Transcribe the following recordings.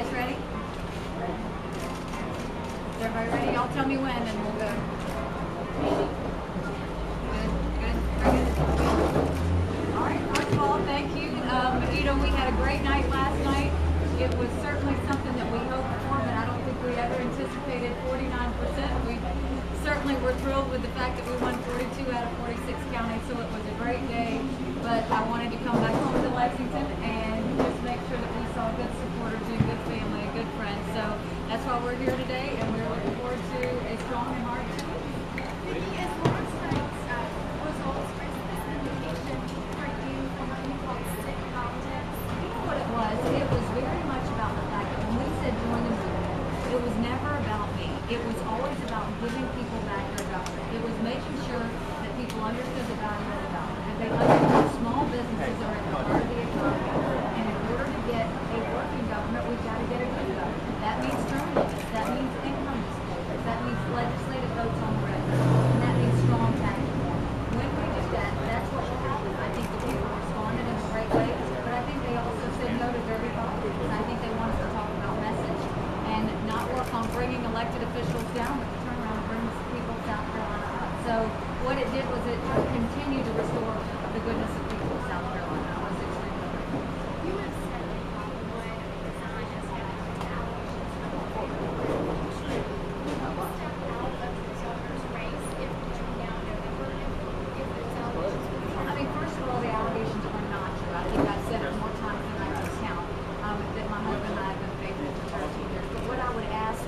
Guys ready? Everybody ready? Y'all tell me when and we'll go. All right, first of all, thank you. Um, you know, we had a great night last night. It was certainly something that we hoped for, but I don't think we ever anticipated 49%. We certainly were thrilled with the fact that we won 42 out of 46 counties, so it was a great day. But I wanted to come back home to Lexington and just make sure that we saw good supporters and good family and good friends. So that's why we're here today, and we're looking forward to a strong and hard two. Nikki, is last night's uh, results for this indication for you from what you call sick politics? You know what it was? It was very much about the fact that when we said join the movement, it was never about me. It was always about giving people back their government. It was making sure that people understood the value of the dollar. And they understood small businesses are at the heart of the economy. And in order to get a working government, we've got to get a good government. That means term limits. That means income disclosures. That means legislative votes on the record. And that means strong tax reform. When we do that, that's what will happen. I think the people responded in a great way, but I think they also said no to dirty politics. And I think they want us to talk about message and not work on bringing elected officials down, but to turn around and bring people of South Carolina up. So what it did was it continued to restore the goodness of people of South Carolina. I was extremely grateful. You have said that you would resign as governor to allegations of corruption. Would you step out of the governor's race if between now and November if, if those allegations were true? I mean, first of all, the allegations are not true. I think I've said it more times than I can count, um, that my husband and I have been faithful for 13 years. But what I would ask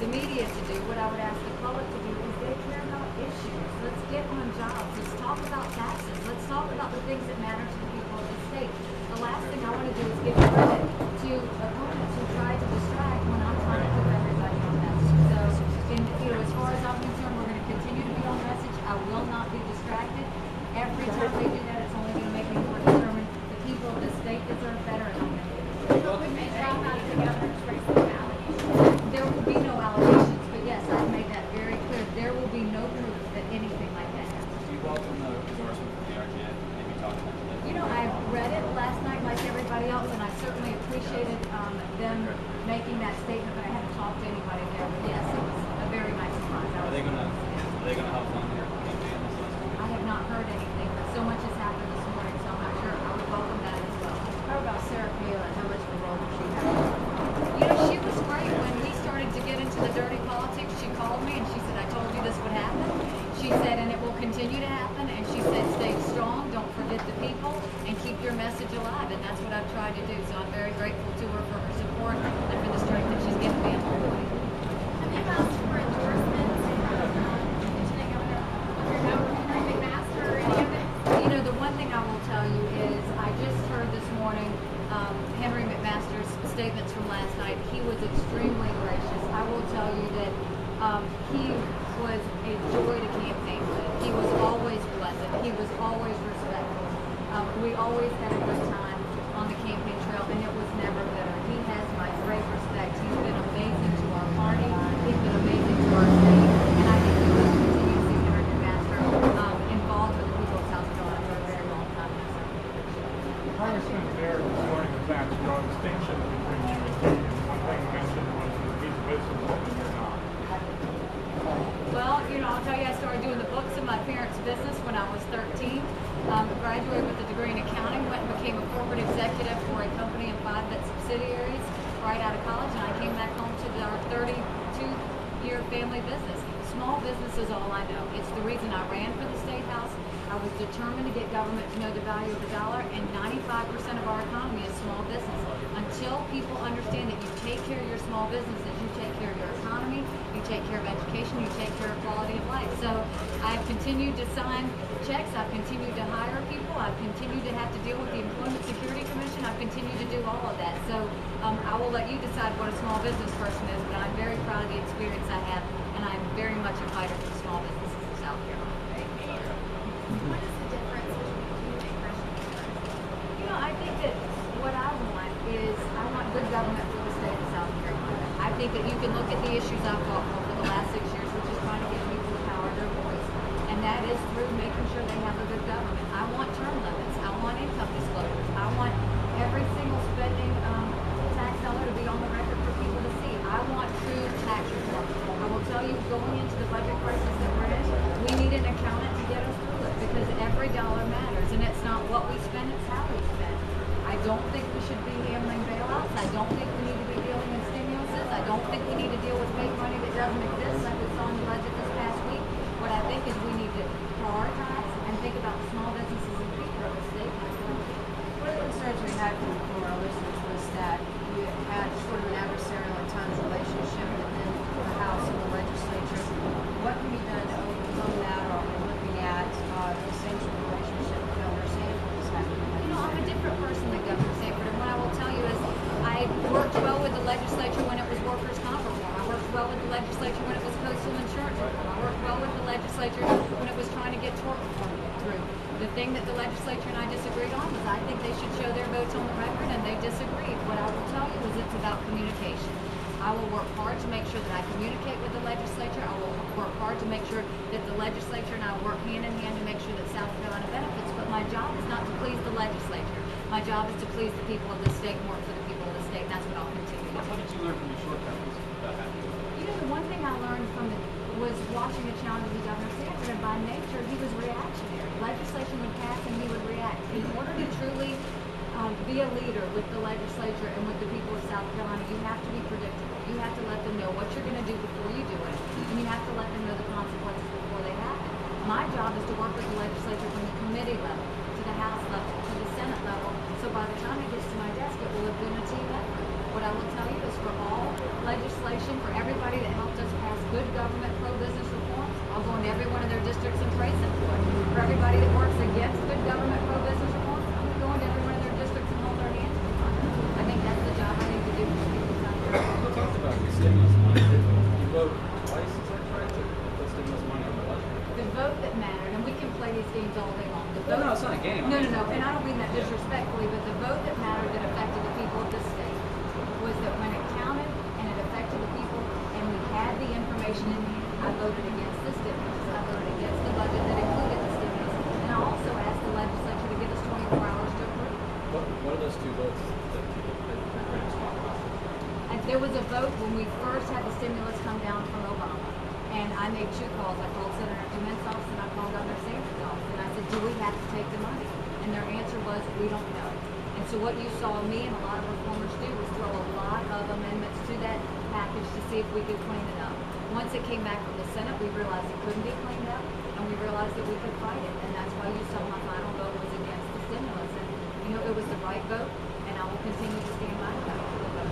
the media to do, what I would ask the public to do, is they care about issues. Let's get on jobs. Let's talk about taxes. Let's talk about the things that matter to the people of the state. The last thing I want to do is give credit to opponents who try to distract when I'm trying to put everybody on message. So, in, you know, as far as I'm concerned, we're going to continue to be on message. I will not be distracted. Every time they do that, it's only going to make me more determined. The people of the state deserve better, and I'm going to do it. But would you drop out of the governor's race with allegations? There will be no allegations, but yes, I've made that very clear. There will be no proof that anything like that happened. Do you welcome the endorsement from the RGA? Maybe talk to them today. You know, I read it last night like everybody else, and I certainly appreciated um, them making that statement, but I haven't talked to anybody there. But yes, it was a very nice surprise. Are they gonna, are they gonna help fund your campaign this last week? I have not heard anything, but so much has happened this morning, so I'm not sure. I would welcome that as well. How about Sarah Palin? How much of a role did she have? You know, she was great when we started to get into the dirty politics. She called me and she said, I told you this would happen. She said, and it will continue to happen. And she said, stay strong, don't forget the people, and keep your message alive. And that's what I've tried to do. So I'm very grateful to her for her support and for the strength that she's given me along the way. Have you asked for endorsements from um, Lieutenant Governor Governor Henry McMaster or any of it? You know, the one thing I will tell you is I just heard this morning um, Henry McMaster's statements from last night. He was extremely gracious. I will tell you that um, he was a joy to campaign with. He was always pleasant. He was always respectful. Um, we always had a good time on the campaign trail, and it was never bitter. He has my great respect. He's been amazing to our party. He's been amazing to our state, and I think we will continue to see Henry um, involved with the people of South Carolina for a very long time. Congressman Barrett this morning was asked to draw a distinction between you and he, one thing he mentioned was that he's a businessman and you're not. Well, you know, I'll tell you, I started doing the books in my parents' business when I was 13. Um, graduated with a degree in accounting, went and became a corporate executive for a company and five vet subsidiaries right out of college, and I came back home to our 32-year family business. Small business is all I know. It's the reason I ran for the state house. I was determined to get government to know the value of the dollar, and 95% of our economy is small business. Until people understand that you take care of your small businesses, you take care of your economy, you take care of education, you take care of quality of life. So I've continued to sign checks, I've continued to hire people, I've continued to have to deal with the Employment Security Commission, I've continued to do all of that. So um, I will let you decide what a small business person is, but I'm very proud of the experience I have, and I'm very much a fighter for small businesses in South Carolina. What is the difference between you and Church? You know, I think that what I want is I want good government for the state of South Carolina. I think that you can look at the issues I've fought I want every single spending um, tax dollar to be on the record for people to see. I want true tax reform. I will tell you, going into the budget crisis that we're in, we need an accountant to get us through it because every dollar matters, and it's not what we spend, it's how we spend. I don't think we should be handling bailouts. I don't think we need to be dealing in stimuluses. I don't think we need to deal with fake money that doesn't exist like we saw in the budget this past week. What I think is we need to prioritize and think about small businesses had from, from our listeners was that you had sort of an adversarial at times relationship within the House and the legislature. What can be done to overcome that, or are we looking at, uh, the essential relationship with Governor Sanford's having in You know, I'm a different person than Governor Sanford, and what I will tell you is, I worked well with the legislature when it was workers' comp reform. I worked well with the legislature when it was coastal insurance reform. I worked well with the legislature when it was trying to get tort reform through. The thing that the legislature and I disagreed on was I think they should show their votes on the record, and they disagreed. What I will tell you is it's about communication. I will work hard to make sure that I communicate with the legislature. I will work hard to make sure that the legislature and I work hand in hand to make sure that South Carolina benefits. But my job is not to please the legislature. My job is to please the people of the state and work for the people of the state, and that's what I'll continue to do. What did you learn from your shortcomings about having You know, the one thing I learned from it was watching the challenge of Governor Sanford, and by nature, he was reactionary. Legislation would pass and he would react. In order to truly um, be a leader with the legislature and with the people of South Carolina, you have to be predictable. You have to let them know what you're going to do before you do it, and you have to let them know the consequences before they happen. My job is to work with the legislature from the committee level, to the House level, to the Senate level, so by the time it gets to my desk, it will have been a team effort. What I will tell you is for all legislation, for everybody that helped us good government pro-business reforms, I'll go into every one of their districts and praise them for it. For everybody that works against good government pro-business reforms, I'm gonna go into every one of their districts and hold their hands. I think that's the job I need to do for the people of South Carolina. You talked about the stimulus money. You vote twice, is that correct, to put stimulus money on the budget? The vote that mattered, and we can play these games all day long. The vote- no, it's not a game. No, no, no, and I don't mean that disrespectfully, but the vote that mattered that affected the people of this state was that when it counted and it affected the people and we had the information I voted against the stimulus. I voted against the budget that included the stimulus. And I also asked the legislature to give us twenty-four hours to approve. What, what are those two votes that people, that your critics talk about? And there was a vote when we first had the stimulus come down from Obama. And I made two calls. I called Senator DeMint's office and I called Governor Sanford's office. And I said, do we have to take the money? And their answer was, we don't know. So what you saw me and a lot of reformers do was throw a lot of amendments to that package to see if we could clean it up. Once it came back from the Senate, we realized it couldn't be cleaned up. And we realized that we could fight it. And that's why you saw my final vote was against the stimulus. And, you know, it was the right vote. And I will continue to stand by that vote.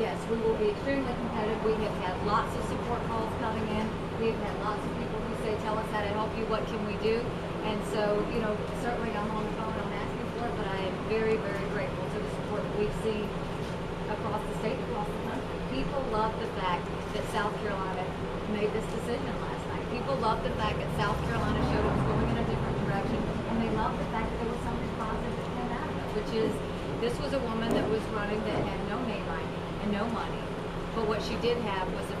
Yes, we will be extremely competitive. We have had lots of support calls coming in. We have had lots of people who say, tell us how to help you, what can we do? And so, you know, certainly I'm on the phone, I'm asking for it, but I am very, very grateful to the support that we've seen across the state, across the country. People love the fact that South Carolina made this decision last night. People love the fact that South Carolina showed it was going in a different direction, and they love the fact that there was something positive that came out of it, which is this was a woman that was running that had no name ID and no money, but what she did have was the fact